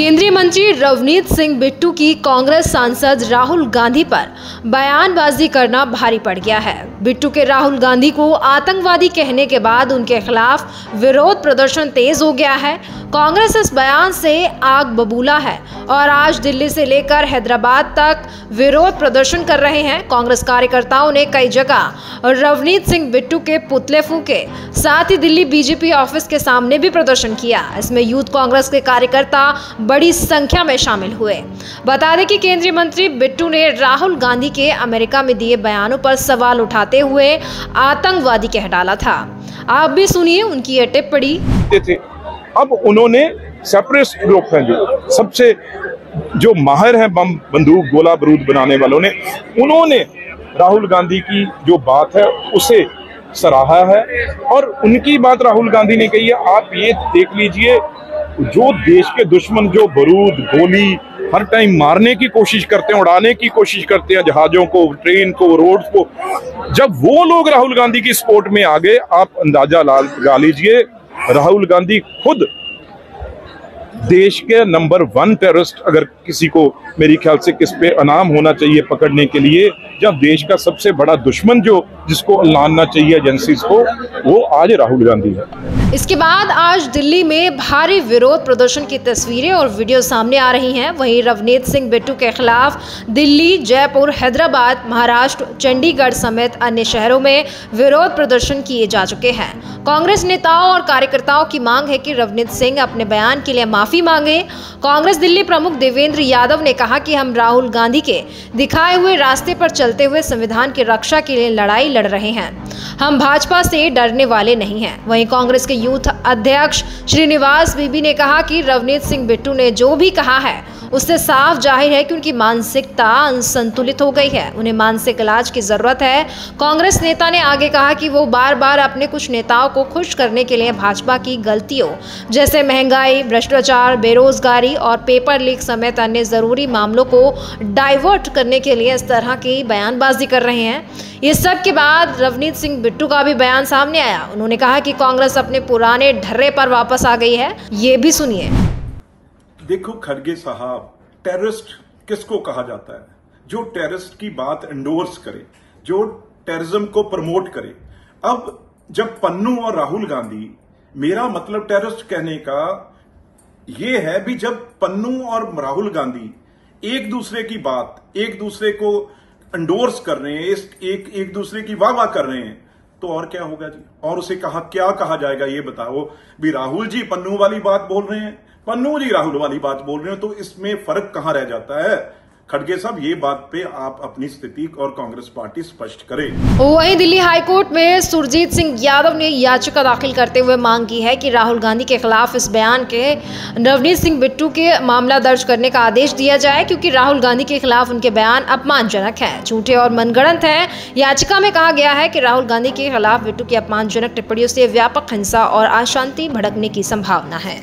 केंद्रीय मंत्री रवनीत सिंह बिट्टू की कांग्रेस सांसद राहुल गांधी पर बयानबाजी करना भारी पड़ गया है। बिट्टू के राहुल गांधी को आतंकवादी कहने के बाद उनके खिलाफ विरोध प्रदर्शन तेज हो गया है। कांग्रेस इस बयान से आग बबूला है और आज दिल्ली से लेकर हैदराबाद तक विरोध प्रदर्शन कर रहे हैं। कांग्रेस कार्यकर्ताओं ने कई जगह रवनीत सिंह बिट्टू के पुतले फूके, साथ ही दिल्ली बीजेपी ऑफ़िस के सामने भी प्रदर्शन किया। इसमें यूथ कांग्रेस के कार्यकर्ता बड़ी संख्या में शामिल हुए। बता दें कि केंद्रीय मंत्री बिट्टू ने राहुल गांधी के अमेरिका में दिए बयानों पर सवाल उठाते हुए आतंकवादी कह डाला था। आप भी सुनिए उनकी यह टिप्पणी। अब उन्होंने सेपरेट ग्रुप हैं जो, सबसे जो माहिर हैं बम, बंदूक, गोला बारूद बनाने वालों ने, उन्होंने राहुल गांधी की जो बात है, उसे सराहा है। और उनकी बात राहुल गांधी ने कही है, आप ये देख लीजिए जो देश के दुश्मन, जो बरूद, गोली हर टाइम मारने की कोशिश करते हैं, उड़ाने की कोशिश करते हैं, जहाजों को, ट्रेन को रोड को। जब वो लोग राहुल गांधी की सपोर्ट में आ गए, आप अंदाज़ा लगा लीजिए, राहुल गांधी खुद देश के नंबर वन टेररिस्ट, अगर किसी को मेरी ख्याल से किस पे अनाम होना चाहिए पकड़ने के लिए जब देश का सबसे बड़ा दुश्मन जो, जिसको लानना चाहिए एजेंसीज को, वो आज राहुल गांधी है। इसके बाद आज दिल्ली में भारी विरोध प्रदर्शन की तस्वीरें और वीडियो सामने आ रही हैं। वहीं रवनीत सिंह बिट्टू के खिलाफ दिल्ली, जयपुर, हैदराबाद, महाराष्ट्र, चंडीगढ़ समेत अन्य शहरों में विरोध प्रदर्शन किए जा चुके हैं। कांग्रेस नेताओं और कार्यकर्ताओं की मांग है कि रवनीत सिंह अपने बयान के लिए माफ़ी मांगे। कांग्रेस दिल्ली प्रमुख देवेंद्र यादव ने कहा कि हम राहुल गांधी के दिखाए हुए रास्ते पर चलते हुए संविधान की रक्षा के लिए लड़ाई लड़ रहे हैं। हम भाजपा से डरने वाले नहीं हैं। वहीं कांग्रेस के यूथ अध्यक्ष श्रीनिवास बीबी ने कहा कि रवनीत सिंह बिट्टू ने जो भी कहा है उससे साफ़ ज़ाहिर है कि उनकी मानसिकता संतुलित हो गई है। उन्हें मानसिक इलाज की ज़रूरत है। कांग्रेस नेता ने आगे कहा कि वो बार बार अपने कुछ नेताओं को खुश करने के लिए भाजपा की गलतियों, जैसे महँगाई, भ्रष्टाचार, बेरोजगारी और पेपर लीक समेत अन्य ज़रूरी मामलों को डाइवर्ट करने के लिए इस तरह की बयानबाजी कर रहे हैं। ये सब के बाद रवनीत सिंह बिट्टू का भी बयान सामने आया। उन्होंने कहा कि कांग्रेस अपने पुराने ढर्रे पर वापस आ गई है। ये भी सुनिए। देखो खड़गे साहब टेररिस्ट किसको कहा जाता है? जो टेररिस्ट की बात एंडोर्स करे, जो टेररिज्म को प्रमोट करे। अब जब पन्नू और राहुल गांधी, मेरा मतलब टेररिस्ट कहने का यह है भी जब पन्नू और राहुल गांधी एक दूसरे की बात, एक दूसरे को एंडोर्स कर रहे हैं, एक एक दूसरे की वाह वाह कर रहे हैं तो और क्या होगा जी? और उसे कहा, क्या कहा जाएगा ये बताओ? भी राहुल जी, पन्नू वाली बात बोल रहे हैं। पन्नू जी, राहुल वाली बात बोल रहे हो तो इसमें फ़र्क कहाँ रह जाता है? खड़गे साहब, ये बात पे आप अपनी स्थिति और कांग्रेस पार्टी स्पष्ट करें। वहीं दिल्ली हाईकोर्ट में सुरजीत सिंह यादव ने याचिका दाखिल करते हुए मांग की है कि राहुल गांधी के खिलाफ इस बयान के नवनीत सिंह बिट्टू के मामला दर्ज करने का आदेश दिया जाए, क्योंकि राहुल गांधी के खिलाफ उनके बयान अपमानजनक है। झूठे और मनगढ़ंत है। याचिका में कहा गया है कि राहुल गांधी के खिलाफ बिट्टू की अपमानजनक टिप्पणियों से व्यापक हिंसा और अशांति भड़कने की संभावना है।